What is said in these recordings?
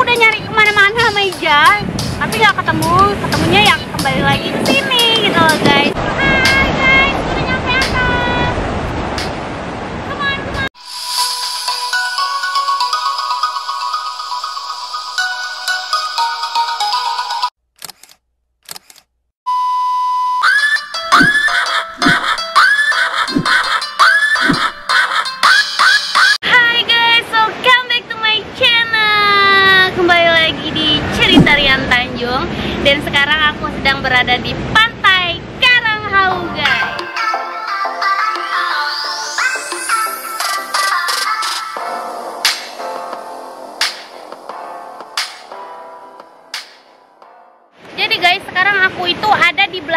Aku udah nyari ke mana-mana Meja, tapi nggak ketemu. Ketemunya yang kembali lagi ke sini gitu loh guys.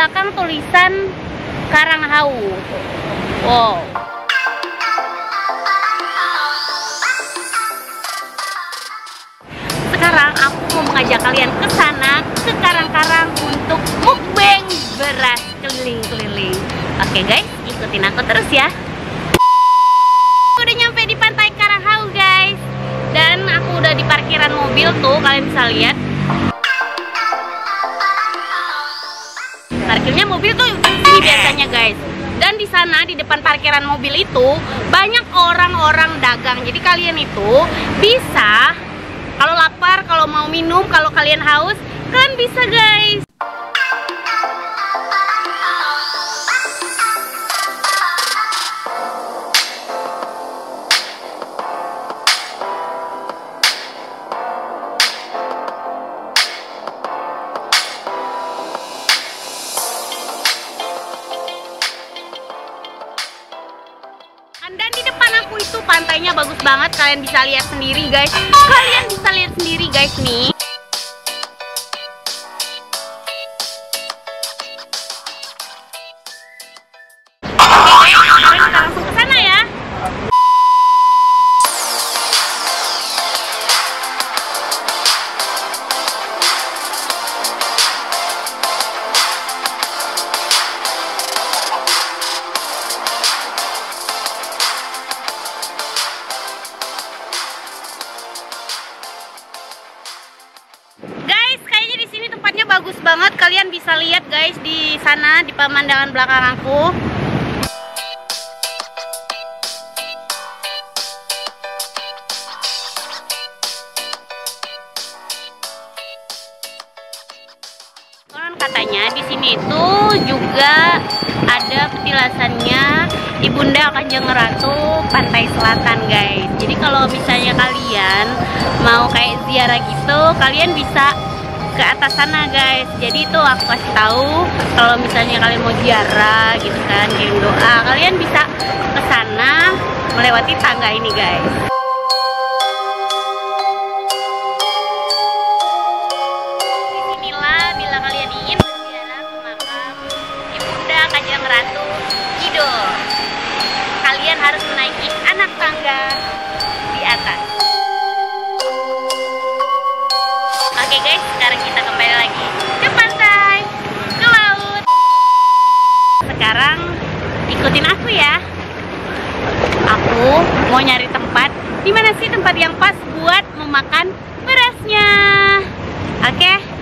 Belakang tulisan Karanghau Wow sekarang aku mau mengajak kalian ke sana ke Karang-Karang untuk mukbang beras keliling-keliling. Oke guys, ikutin aku terus ya. Udah nyampe di pantai Karanghau guys. Dan aku udah di parkiran mobil tuh, kalian bisa lihat. Parkirnya mobil tuh di sini biasanya guys. Dan di sana di depan parkiran mobil itu banyak orang-orang dagang. Jadi kalian itu bisa kalau lapar, kalau mau minum, kalau kalian haus, kalian bisa guys. Itu pantainya bagus banget, kalian bisa lihat sendiri guys. Kalian bisa lihat sendiri guys nih. Bagus banget. Kalian bisa lihat guys di sana di pemandangan belakang aku. Konon katanya di sini itu juga ada petilasannya Ibunda Kanjeng Ratu Pantai Selatan, guys. Jadi kalau misalnya kalian mau kayak ziarah gitu, kalian bisa ke atas sana, guys. Jadi itu aku kasih tahu kalau misalnya kalian mau ziarah gitu kan, kirim doa, kalian bisa ke sana melewati tangga ini, guys. Kalian harus menaiki anak tangga di atas. Mau nyari tempat di mana sih tempat yang pas buat memakan berasnya. Oke? Hai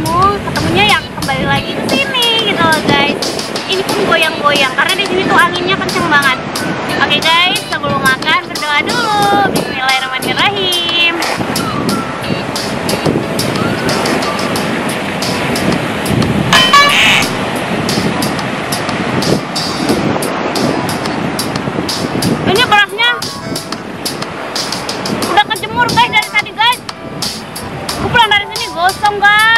ketemu. Ketemunya yang kembali lagi ke sini gitu loh guys. Ini pun goyang-goyang karena di sini tuh anginnya kenceng banget. Oke guys, sebelum makan berdoa dulu. Bismillahirrahmanirrahim. Ini berasnya udah kejemur guys dari tadi guys. Aku pulang dari sini gosong guys.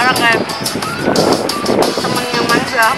Orang kayak yang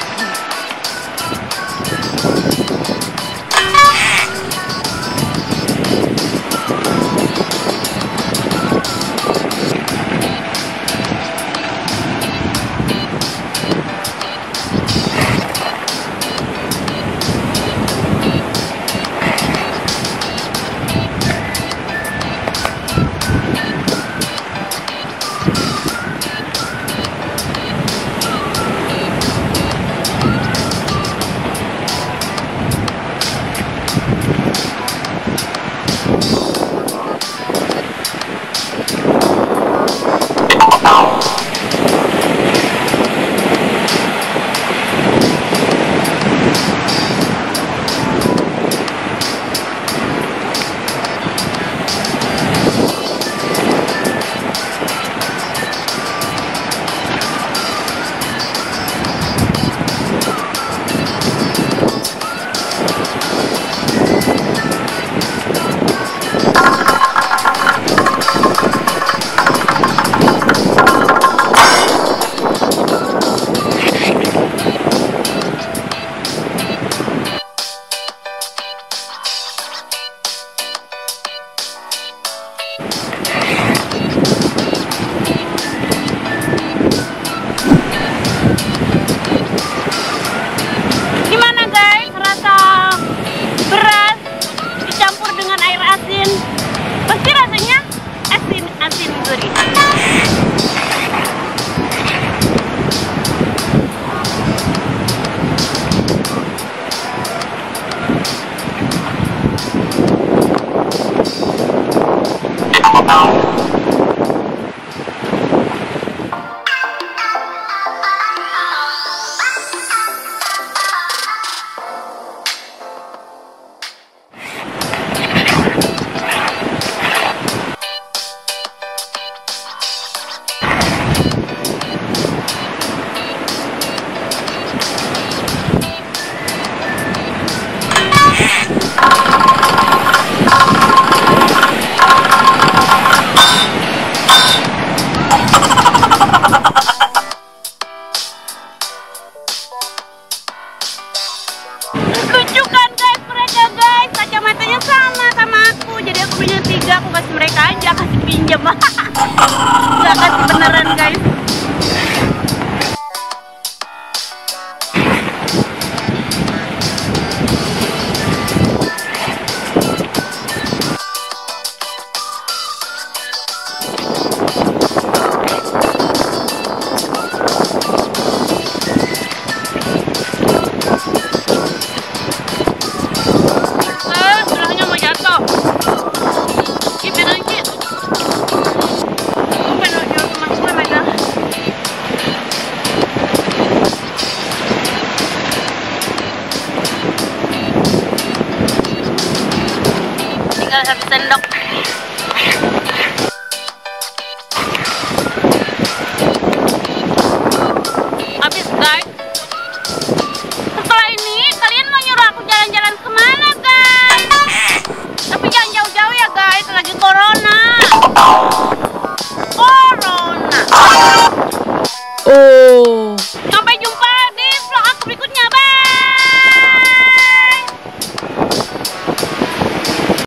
Bye. Tunjukkan guys mereka guys. Kacamatanya sama sama aku. Jadi aku punya tiga Aku kasih mereka aja Kasih pinjam. Gak kasih beneran guys sinh động